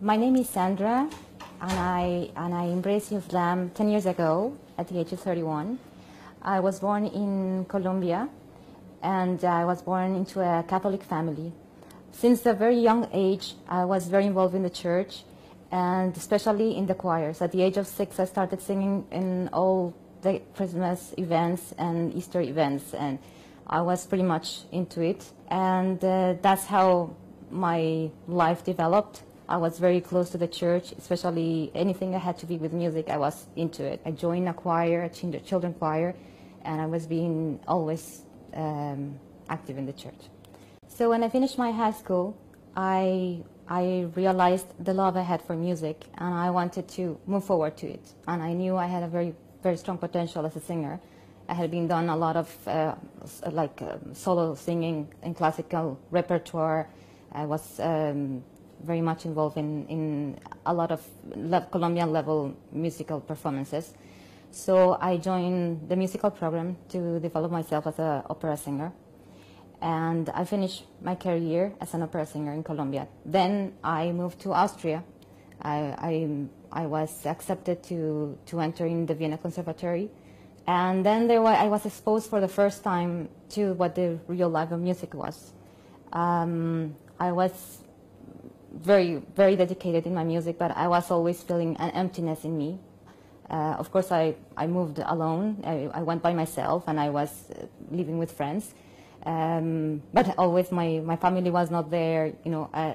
My name is Sandra, and I, and I embraced Islam 10 years ago at the age of 31. I was born in Colombia, and I was born into a Catholic family. Since a very young age, I was very involved in the church, and especially in the choirs. At the age of six, I started singing in all the Christmas events and Easter events, and I was pretty much into it. And uh, that's how my life developed. I was very close to the church, especially anything that had to be with music, I was into it. I joined a choir, a children choir, and I was being always um, active in the church. So when I finished my high school, I, I realized the love I had for music, and I wanted to move forward to it. And I knew I had a very, very strong potential as a singer. I had been done a lot of uh, like um, solo singing in classical repertoire. I was um, very much involved in, in a lot of Colombian level musical performances. So I joined the musical program to develop myself as an opera singer. And I finished my career as an opera singer in Colombia. Then I moved to Austria. I, I, I was accepted to, to enter in the Vienna Conservatory. And then there was, I was exposed for the first time to what the real life of music was. Um, I was very, very dedicated in my music, but I was always feeling an emptiness in me. Uh, of course, I, I moved alone. I, I, went by myself, and I was uh, living with friends. Um, but always my, my family was not there, you know. Uh,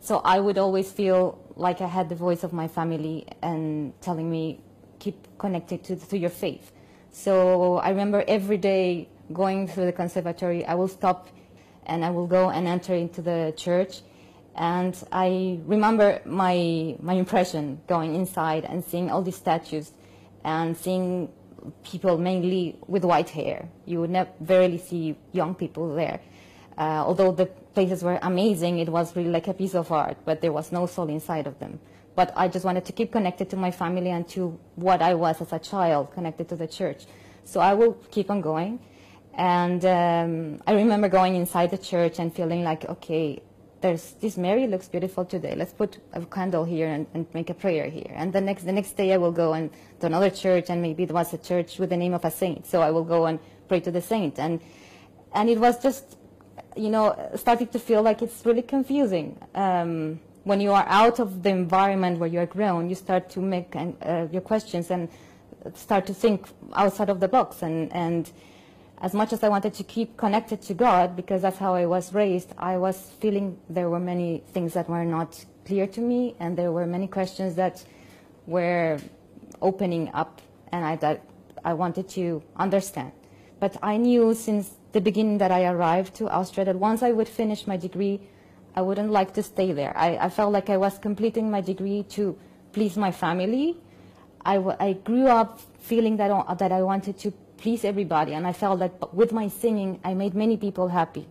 so I would always feel like I had the voice of my family and telling me, keep connected to, to your faith. So I remember every day going through the conservatory, I will stop and I will go and enter into the church. And I remember my, my impression going inside and seeing all these statues and seeing people mainly with white hair. You would never rarely see young people there. Uh, although the places were amazing, it was really like a piece of art, but there was no soul inside of them. But I just wanted to keep connected to my family and to what I was as a child, connected to the church. So I will keep on going. And um, I remember going inside the church and feeling like, okay, there's this Mary looks beautiful today. Let's put a candle here and, and, make a prayer here. And the next the next day I will go and to another church and maybe it was a church with the name of a saint. So I will go and pray to the saint. And and it was just you know starting to feel like it's really confusing. Um, when you are out of the environment where you are grown, you start to make uh, your questions and start to think outside of the box. And, and as much as I wanted to keep connected to God, because that's how I was raised, I was feeling there were many things that were not clear to me, and there were many questions that were opening up, and I, that I wanted to understand. But I knew since the beginning that I arrived to Austria that once I would finish my degree, I wouldn't like to stay there. I, I felt like I was completing my degree to please my family. I, I grew up feeling that, that I wanted to please everybody, and I felt that with my singing, I made many people happy.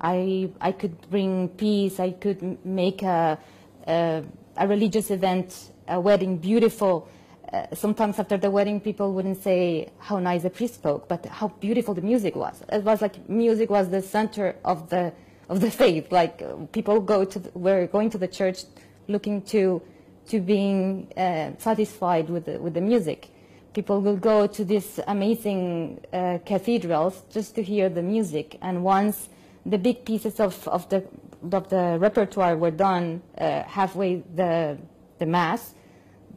I, I could bring peace, I could make a, a, a religious event, a wedding beautiful. Uh, sometimes after the wedding, people wouldn't say how nice the priest spoke, but how beautiful the music was. It was like music was the center of the of the faith. Like uh, people go to the, were going to the church looking to to being uh, satisfied with the, with the music. People will go to these amazing uh, cathedrals just to hear the music. And once the big pieces of, of the of the repertoire were done uh, halfway the the mass,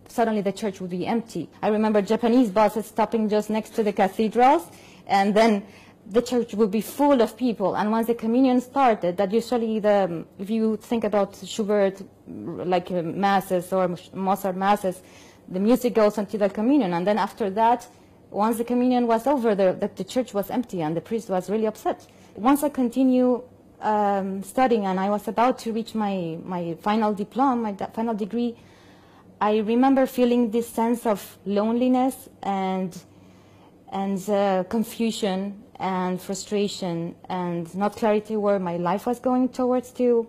suddenly the church would be empty. I remember Japanese buses stopping just next to the cathedrals, and then the church would be full of people. And once the communion started, that usually the, if you think about Schubert, like uh, masses or Mozart masses, the music goes until the communion. And then after that, once the communion was over, the, the, church was empty and the priest was really upset. Once I continue um, studying and I was about to reach my, my final diploma, my final degree, I remember feeling this sense of loneliness and, and uh, confusion and frustration and not clarity where my life was going towards to.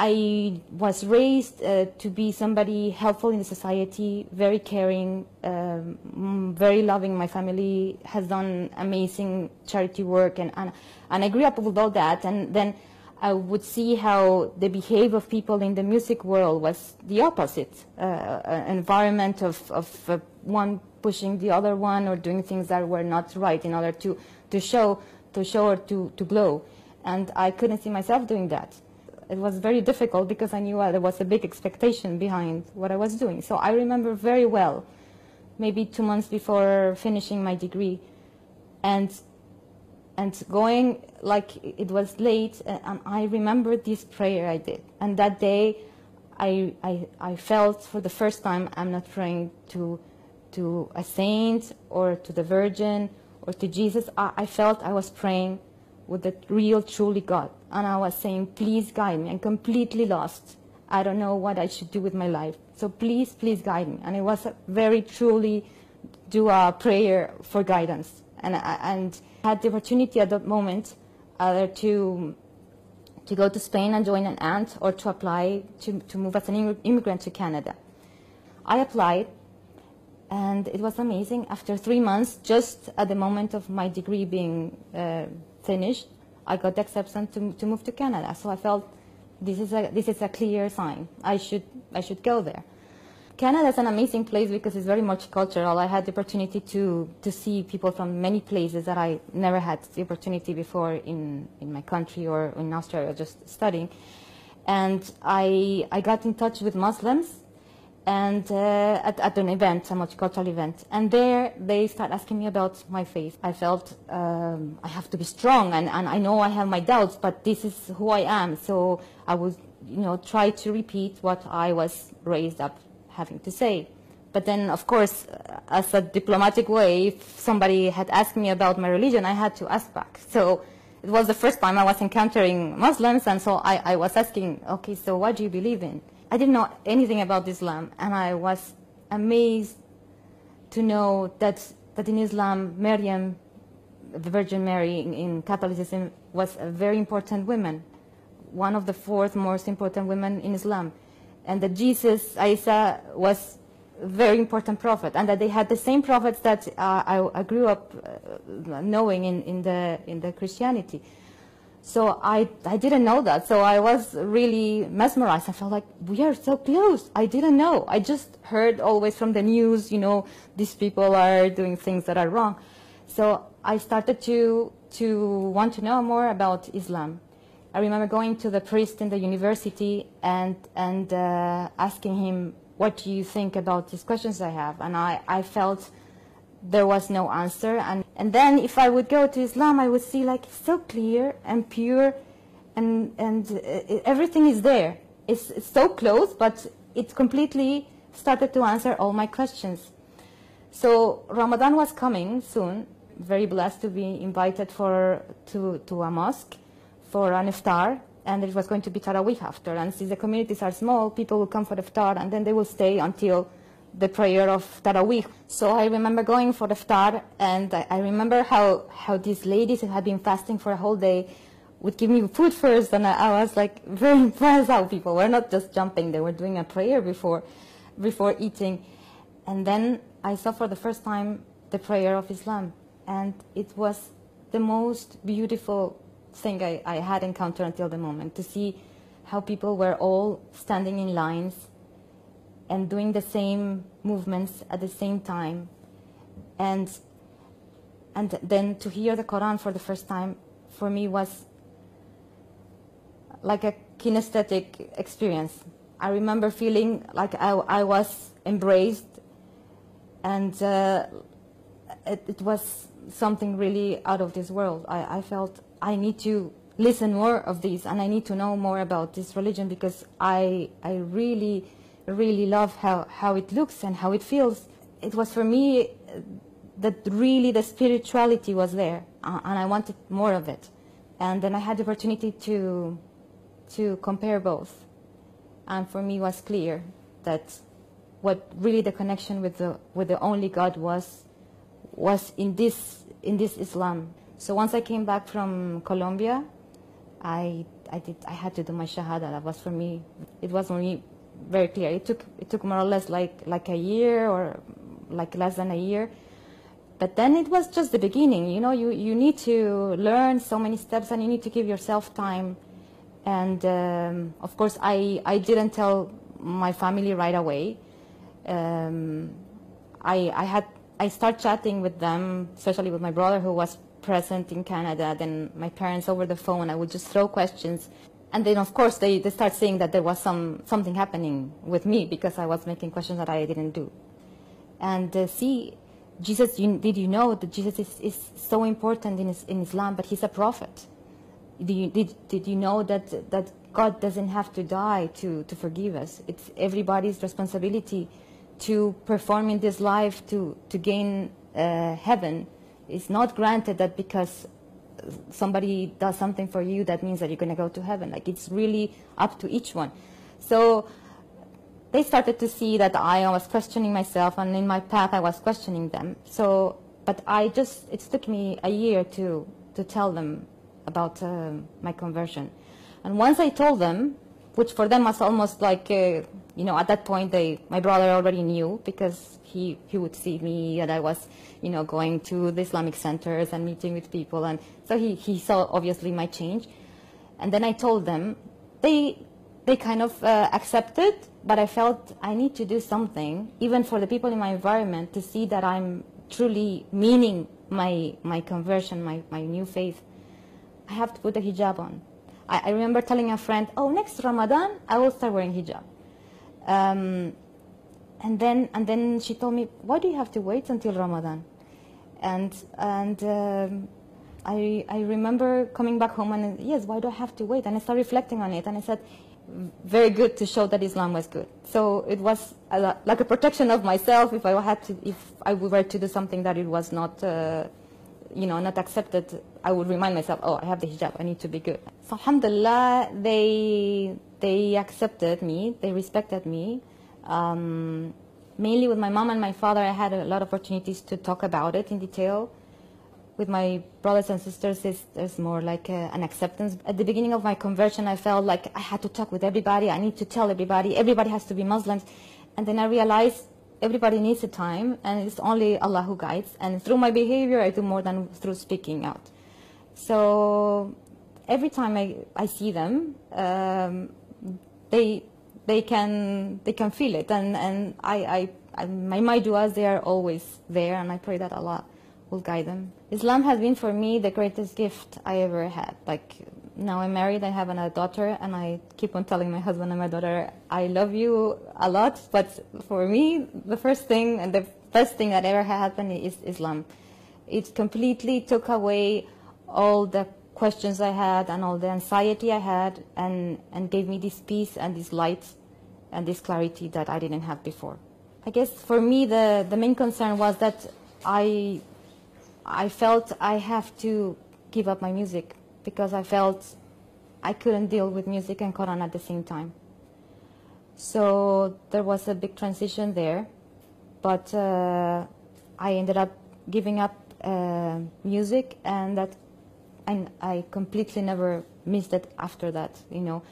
I was raised uh, to be somebody helpful in society, very caring, um, very loving. My family has done amazing charity work, and, and, and I grew up with all that. And then I would see how the behavior of people in the music world was the opposite, uh, environment of, of uh, one pushing the other one or doing things that were not right in order to, to show, to show or to, to glow. And I couldn't see myself doing that. It was very difficult because I knew there was a big expectation behind what I was doing. So I remember very well, maybe two months before finishing my degree, and and going like it was late and I remember this prayer I did. And that day I, I, I felt for the first time I'm not praying to to a saint or to the Virgin or to Jesus. I, I felt I was praying with the real truly God and I was saying please guide me. I'm completely lost. I don't know what I should do with my life. So please please guide me. And it was a very truly do a prayer for guidance. And I and had the opportunity at that moment either to to go to Spain and join an aunt or to apply to, to move as an immigrant to Canada. I applied and it was amazing. After three months, just at the moment of my degree being uh, finished, I got the acceptance to, to move to Canada. So I felt this is a, this is a clear sign. I should, I should go there. Canada is an amazing place because it's very multicultural. I had the opportunity to, to see people from many places that I never had the opportunity before in, in my country or in Austria just studying. And I, I got in touch with Muslims and uh, at, at, an event, a multicultural event. And there they start asking me about my faith. I felt um, I have to be strong and, and I know I have my doubts, but this is who I am. So I would you know, try to repeat what I was raised up having to say. But then, of course, as a diplomatic way, if somebody had asked me about my religion, I had to ask back. So it was the first time I was encountering Muslims, and so I, I was asking, okay, so what do you believe in? I didn't know anything about Islam, and I was amazed to know that, that in Islam, Maryam, the Virgin Mary in, in Catholicism, was a very important woman, one of the fourth most important women in Islam and that Jesus, Isa, was a very important prophet, and that they had the same prophets that uh, I, I, grew up uh, knowing in, in, the, in the Christianity. So I, I didn't know that. So I was really mesmerized. I felt like we are so close. I didn't know. I just heard always from the news, you know, these people are doing things that are wrong. So I started to, to want to know more about Islam. I remember going to the priest in the university and, and uh, asking him, what do you think about these questions I have? And I, I felt there was no answer. And, and then if I would go to Islam, I would see like it's so clear and pure and, and uh, everything is there. It's, it's so close, but it completely started to answer all my questions. So Ramadan was coming soon. Very blessed to be invited for, to, to a mosque for an iftar, and it was going to be Taraweeh after. And since the communities are small, people will come for the iftar, and then they will stay until the prayer of Tarawih. So I remember going for the iftar, and I, remember how, how these ladies who had been fasting for a whole day would give me food first, and I, I was like very impressed how people were not just jumping, they were doing a prayer before, before eating. And then I saw for the first time the prayer of Islam, and it was the most beautiful thing I, I had encountered until the moment, to see how people were all standing in lines and doing the same movements at the same time. And, and then to hear the Quran for the first time, for me was like a kinesthetic experience. I remember feeling like I, I was embraced and uh, it, it, was something really out of this world. I, I felt I need to listen more of this and I need to know more about this religion because I, I really, really love how, how it looks and how it feels. It was for me uh, that really the spirituality was there uh, and I wanted more of it. And then I had the opportunity to, to compare both. And for me was clear that what really the connection with the, with the only God was, was in this, in this Islam. So once I came back from Colombia, I, I, did, I had to do my Shahada. That was for me, it was me very clear. It took, it took more or less like, like a year or like less than a year. But then it was just the beginning. You know, you, you need to learn so many steps and you need to give yourself time And um, of course, I, I didn't tell my family right away. Um, I, I had I start chatting with them, especially with my brother who was present in Canada, then my parents over the phone. I would just throw questions. And then, of course, they, they start saying that there was some, something happening with me because I was making questions that I didn't do. And uh, see, Jesus, you, did you know that Jesus is, is so important in, in Islam, but he's a prophet? Did you, did, did you know that, that God doesn't have to die to, to forgive us? It's everybody's responsibility to perform in this life to, to gain uh, heaven. It's not granted that because somebody does something for you, that means that you're going to go to heaven. Like it's really up to each one. So they started to see that I was questioning myself, and in my path I was questioning them. So, but I just it took me a year to to tell them about uh, my conversion, and once I told them, which for them was almost like uh, you know at that point they my brother already knew because he he would see me and I was you know going to the Islamic centers and meeting with people, and so he he saw obviously my change, and then I told them they they kind of uh, accepted, but I felt I need to do something, even for the people in my environment, to see that I'm truly meaning my, my conversion, my, my new faith. I have to put a hijab on. I, I remember telling a friend, oh, next Ramadan, I will start wearing hijab. Um, and then, and then she told me, why do you have to wait until Ramadan? And, and um, I, I remember coming back home and, yes, why do I have to wait? And I started reflecting on it. And I said, very good to show that Islam was good. So it was a, like a protection of myself if I had to, if I were to do something that it was not, uh, you know, not accepted. I would remind myself, oh, I have the hijab, I need to be good. So alhamdulillah, they they accepted me, they respected me. Um, mainly with my mom and my father, I had a lot of opportunities to talk about it in detail with my brothers and sisters, it's, there's more like a, an acceptance. At the beginning of my conversion, I felt like I had to talk with everybody. I need to tell everybody. Everybody has to be Muslims. And then I realized everybody needs a time, and it's only Allah who guides. And through my behavior, I do more than through speaking out. So every time I, I see them, um, they they can they can feel it, and and I, I, I my my duas they are always there, and I pray that Allah will guide them. Islam has been for me the greatest gift I ever had. Like now I'm married, I have a daughter, and I keep on telling my husband and my daughter, I love you a lot, but for me, the first thing and the best thing that ever happened is Islam. It completely took away all the questions I had and all the anxiety I had and, and gave me this peace and this light and this clarity that I didn't have before. I guess for me, the, the main concern was that I I felt I have to give up my music because I felt I couldn't deal with music and Quran at the same time. So there was a big transition there, but uh, I ended up giving up uh, music, and that and I completely never missed it after that. You know,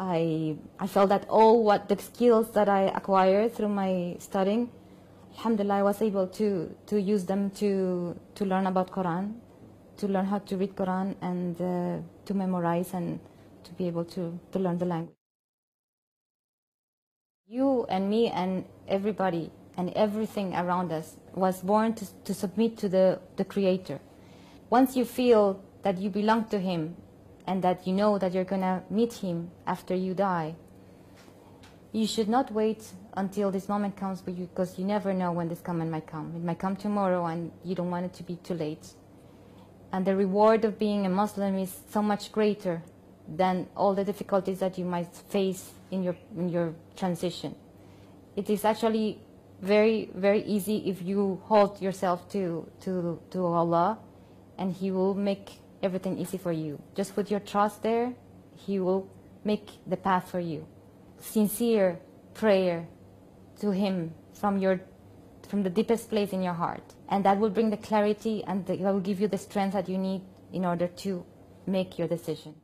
I I felt that all what the skills that I acquired through my studying alhamdulillah, I was able to, to use them to, to learn about Quran, to learn how to read Quran and uh, to memorize and to be able to, to learn the language. You and me and everybody and everything around us was born to, to submit to the, the Creator. Once you feel that you belong to Him and that you know that you're going to meet Him after you die, you should not wait until this moment comes because you never know when this moment might come. It might come tomorrow and you don't want it to be too late. And the reward of being a Muslim is so much greater than all the difficulties that you might face in your, in your transition. It is actually very, very easy if you hold yourself to, to, to Allah and He will make everything easy for you. Just put your trust there, He will make the path for you. Sincere prayer to Him from your from the deepest place in your heart. And that will bring the clarity and that will give you the strength that you need in order to make your decision.